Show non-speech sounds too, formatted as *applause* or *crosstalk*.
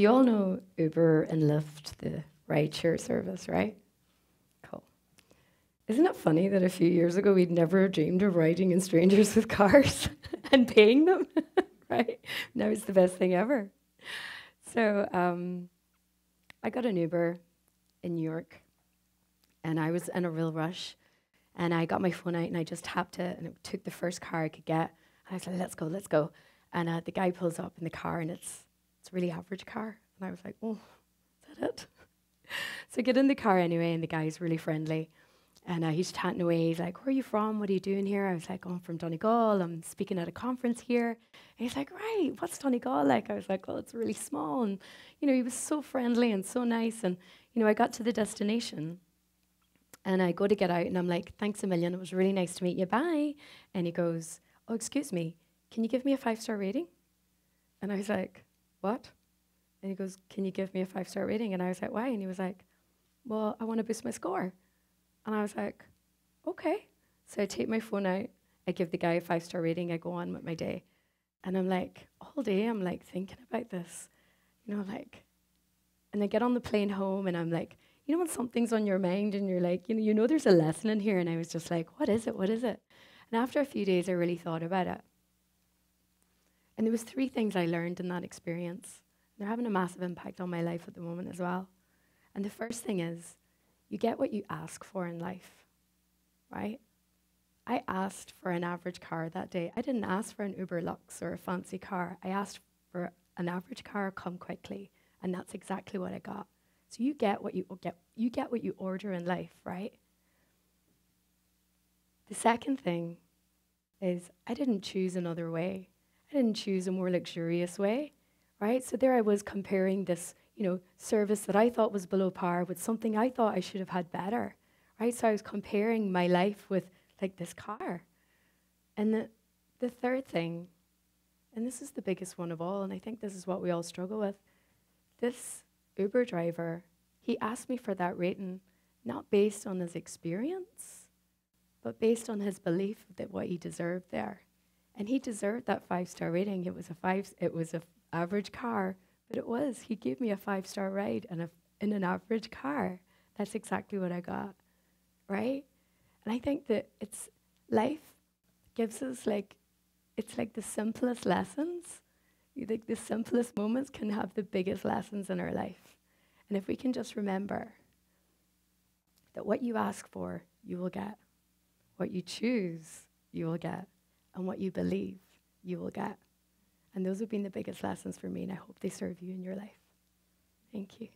You all know Uber and Lyft, the rideshare service, right? Cool. Isn't it funny that a few years ago we'd never dreamed of riding in strangers *laughs* with cars *laughs* and paying them, *laughs* right? Now it's the best thing ever. So um, I got an Uber in New York, and I was in a real rush, and I got my phone out and I just tapped it, and it took the first car I could get. And I was like, "Let's go, let's go!" And uh, the guy pulls up in the car, and it's it's a really average car, and I was like, "Oh, is that it?" *laughs* so I get in the car anyway, and the guy's really friendly. And uh, he's chatting away. He's like, Where are you from? What are you doing here? I was like, oh, I'm from Donegal. I'm speaking at a conference here. And he's like, Right, what's Donegal like? I was like, Well, it's really small. And, you know, he was so friendly and so nice. And, you know, I got to the destination and I go to get out and I'm like, Thanks a million. It was really nice to meet you. Bye. And he goes, Oh, excuse me. Can you give me a five star rating? And I was like, What? And he goes, Can you give me a five star rating? And I was like, Why? And he was like, Well, I want to boost my score. And I was like, okay. So I take my phone out, I give the guy a five star rating, I go on with my day. And I'm like, all day, I'm like thinking about this, you know, like, and I get on the plane home and I'm like, you know, when something's on your mind and you're like, you know, you know, there's a lesson in here. And I was just like, what is it? What is it? And after a few days, I really thought about it. And there was three things I learned in that experience. They're having a massive impact on my life at the moment as well. And the first thing is, you get what you ask for in life, right? I asked for an average car that day. I didn't ask for an Uber Lux or a fancy car. I asked for an average car come quickly, and that's exactly what I got. So you get what you get you get what you order in life, right? The second thing is I didn't choose another way. I didn't choose a more luxurious way, right? So there I was comparing this you know, service that I thought was below par with something I thought I should have had better, right? So I was comparing my life with like this car. And the, the third thing, and this is the biggest one of all, and I think this is what we all struggle with. This Uber driver, he asked me for that rating not based on his experience, but based on his belief that what he deserved there. And he deserved that five star rating. It was a five it was an average car but it was. He gave me a five star ride in, a, in an average car. That's exactly what I got, right? And I think that it's life gives us like, it's like the simplest lessons. You think the simplest moments can have the biggest lessons in our life. And if we can just remember that what you ask for, you will get. What you choose, you will get. And what you believe, you will get. And those have been the biggest lessons for me, and I hope they serve you in your life. Thank you.